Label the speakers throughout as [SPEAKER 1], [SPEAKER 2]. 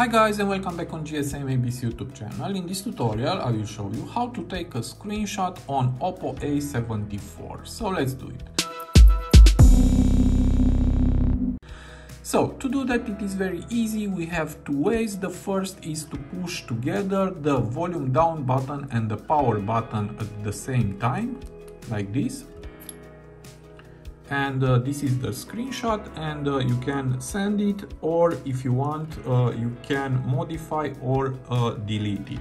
[SPEAKER 1] Hi guys and welcome back on GSM ABC YouTube channel. In this tutorial I will show you how to take a screenshot on Oppo A74. So let's do it. So to do that it is very easy, we have two ways. The first is to push together the volume down button and the power button at the same time, like this and uh, this is the screenshot and uh, you can send it or if you want uh, you can modify or uh, delete it.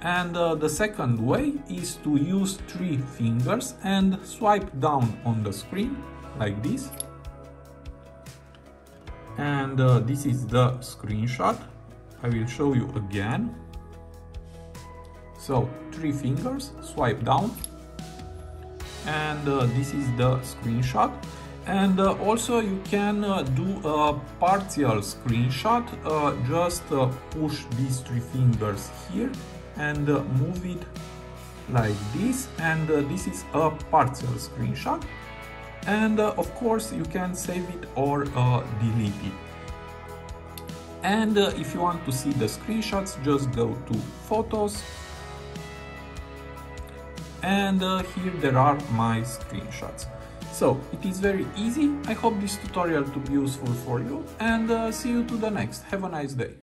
[SPEAKER 1] And uh, the second way is to use three fingers and swipe down on the screen like this. And uh, this is the screenshot. I will show you again. So three fingers swipe down and uh, this is the screenshot. And uh, also you can uh, do a partial screenshot uh, just uh, push these three fingers here and uh, move it like this. And this is a partial screenshot. And of course you can save it or delete it. And if you want to see the screenshots just go to photos and uh, here there are my screenshots. So it is very easy. I hope this tutorial to be useful for you and uh, see you to the next. Have a nice day.